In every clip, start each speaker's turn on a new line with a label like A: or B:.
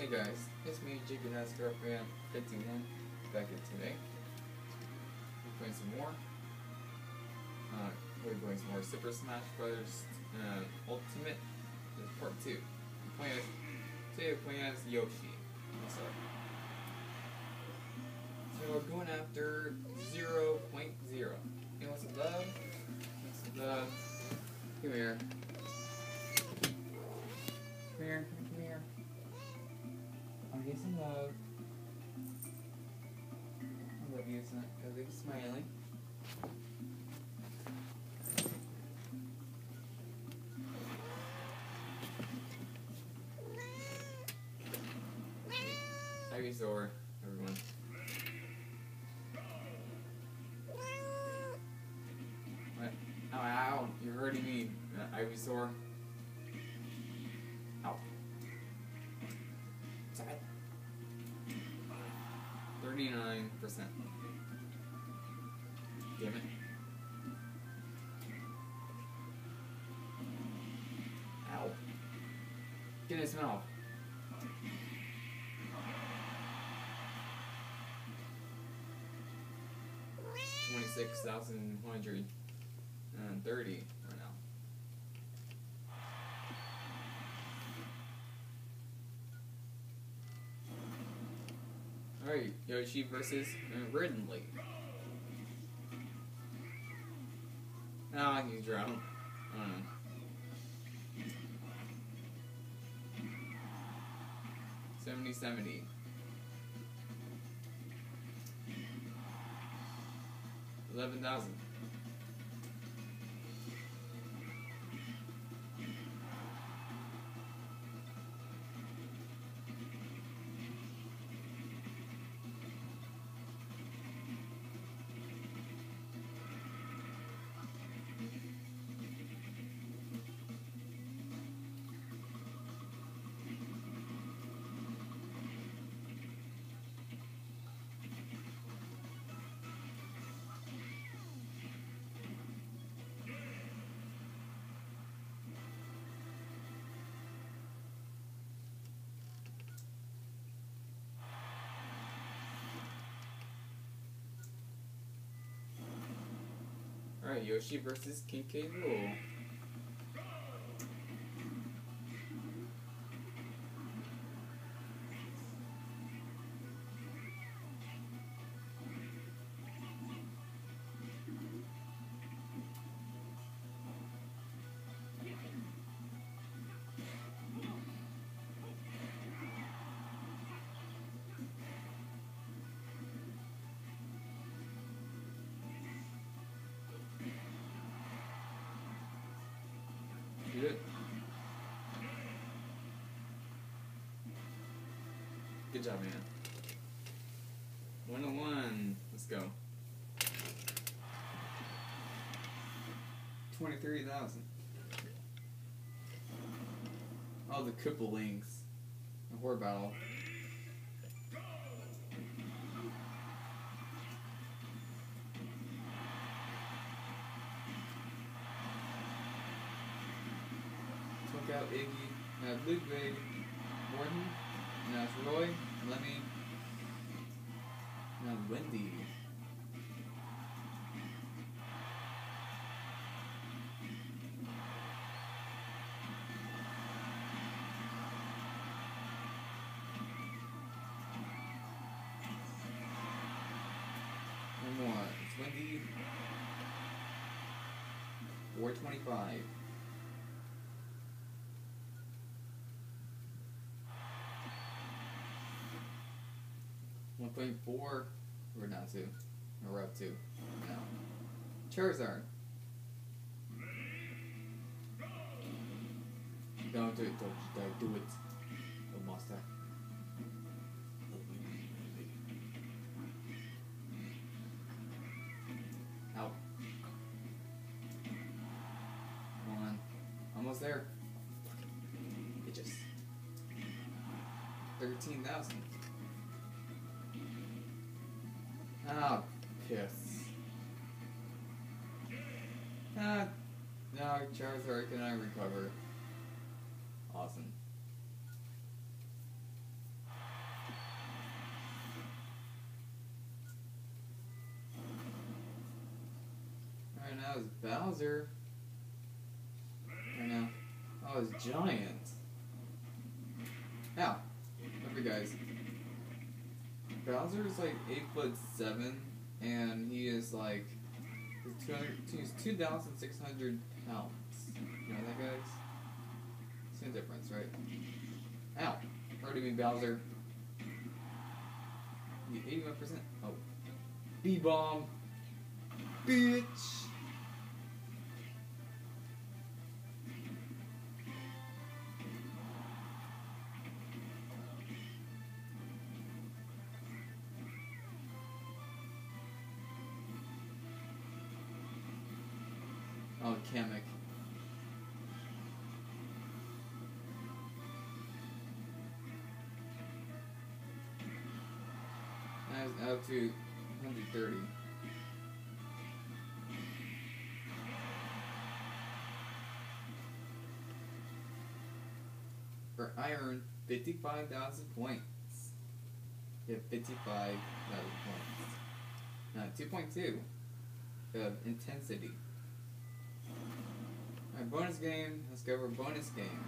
A: Hey guys, it's me, Jiganaster Fan 51, back in today. We're playing some more. Uh, we're playing some more Super Smash Brothers uh, Ultimate. This is part 2. I'm playing as, today we're playing as Yoshi. Up? So we're going after 0.0. Hey, what's up, love? What's up, love? Come here. Get some love. I love you, son. I love you smiling. Ivysaur, everyone. What? Ow, ow, you're hurting me, uh, Ivysaur. Thirty-nine percent. Damn it. Ow. Get his mouth. Twenty-six thousand one hundred and thirty right now. Alright, Yoshi versus uh, Ridley. No, I can use drone. I don't know. Seventy seventy. Eleven thousand. Alright, Yoshi versus King K. Good. Good job, man. One to one. Let's go. Twenty-three thousand. Oh, the Koopalings. The horror battle. Took Iggy. Now Ludwig. Morton. Now it's Roy. Lemmy. Now Wendy. One more. It's Wendy. 425. Wait, four. up two. No. Charizard. Don't do it, don't, don't do it. Oh, master. Out. Come. Almost there. It just 13,000. Ah, piss. Ah, now Charizard can I recover. Awesome. Alright, now it's Bowser. Right now. Oh, it's Giant. Yeah. Remember, guys. Bowser is like 8 foot 7 and he is like he's two thousand six hundred pounds. You know that guys? Same difference, right? Ow. Already me Bowser. 81%. Oh. B-bomb. Bitch. Oh, Kamek. That's out to 130. For iron, 55,000 points. You have 55,000 points. Now, 2.2 of intensity. Alright, bonus game. Let's go over bonus game,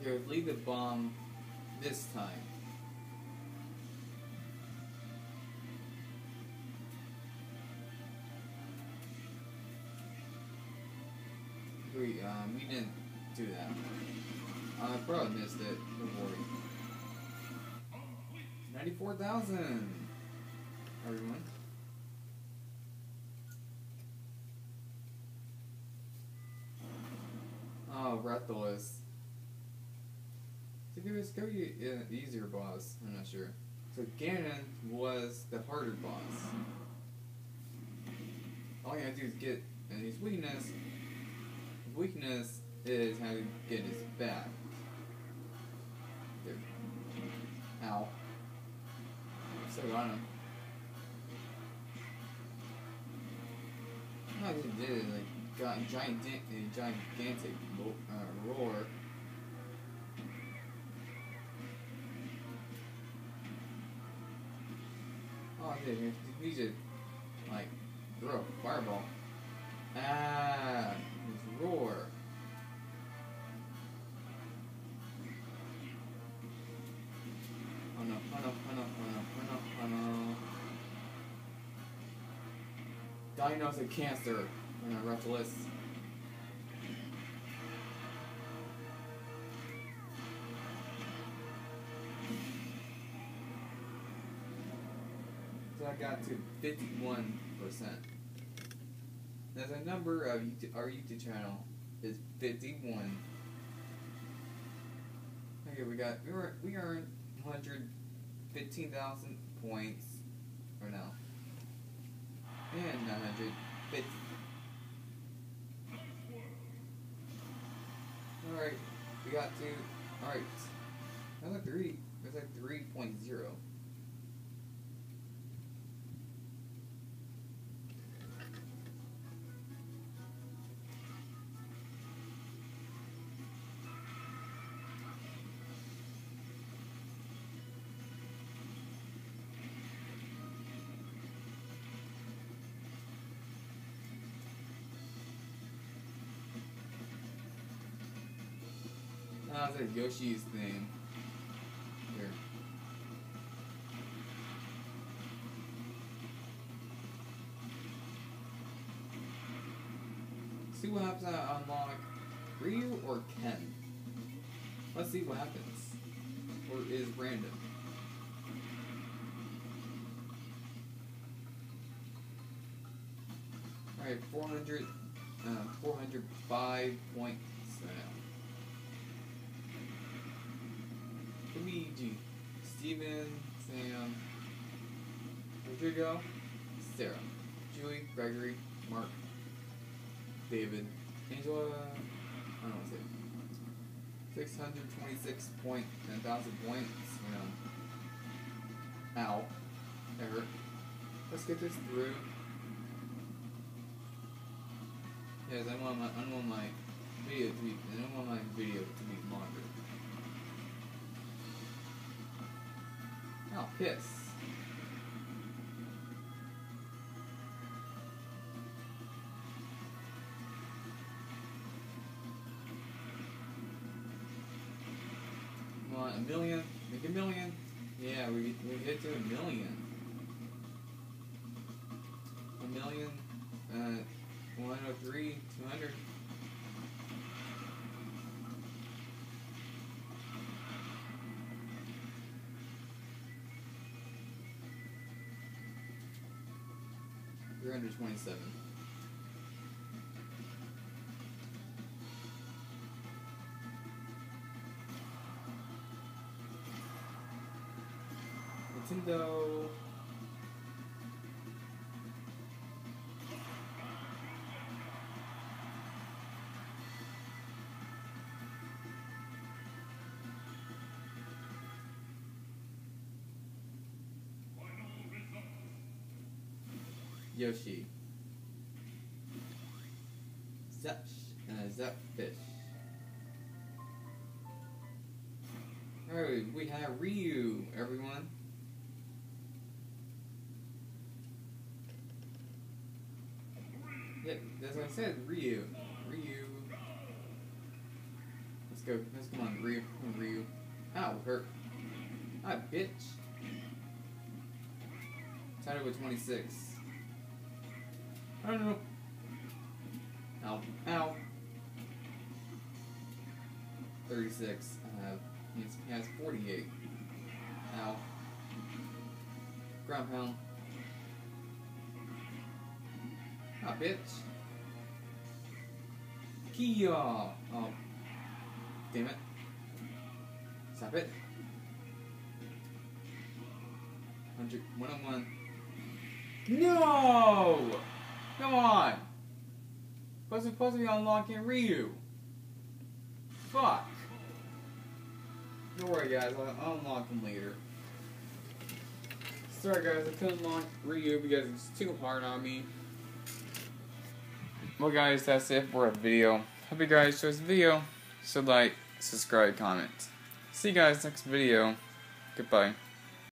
A: Okay, leave the bomb this time. We um we didn't do that. I probably missed it. Don't worry. Ninety-four thousand. Everyone. Oh, Rathalos. So give us go you an easier boss. I'm not sure. So Ganon was the harder boss. All you have to do is get and his weakness. His weakness is how to get his back. There. Ow. So on him. He did it like got giant, a gigantic uh, roar. Oh, just like throw a fireball. Ah, his roar. Oh no! Oh no! Oh no! Oh no! Oh no! Oh no! Cancer. A rough list. So I got to 51%. There's a number of YouTube, our YouTube channel is 51. Okay, we got we were we earned 115,000 points or no. And 950. Alright, we got to alright. Another three there's like 3.0. Like Yoshi's thing. Here. See what happens when I unlock Ryu or Ken. Let's see what happens. Or is random. Alright, 400, uh, 405 points now. Steven, Sam, Rodrigo, Sarah, Julie, Gregory, Mark, David, Angela, I don't know what to say, 626 point, 10,000 points, you know. Let's get this through. Yes, I want my, I want my video to be, I don't want my video to be longer. On, a million, make a million. Yeah, we we hit to a million. A million, uh, 103, 200. Three hundred twenty-seven. Nintendo. Yoshi. Zep, uh, Zepfish. Alright, we have Ryu, everyone. Yeah, that's what I said, Ryu. Ryu. Let's go, let's come on, Ryu. Come on, Ryu. Ow, hurt. Ah, bitch. Tied with 26. I don't know. Ow. Ow. 36. I have. He has, he has 48. Ow. Ground pound. Ah, bitch. Kia! Oh. Damn it. Stop it. 100, 101. No! Come on! Was supposed to be unlocking Ryu. Fuck. Don't worry guys, I'll unlock him later. Sorry guys, I couldn't unlock Ryu because it's too hard on me. Well guys, that's it for a video. Hope you guys enjoyed this video. So like, subscribe, comment. See you guys next video. Goodbye.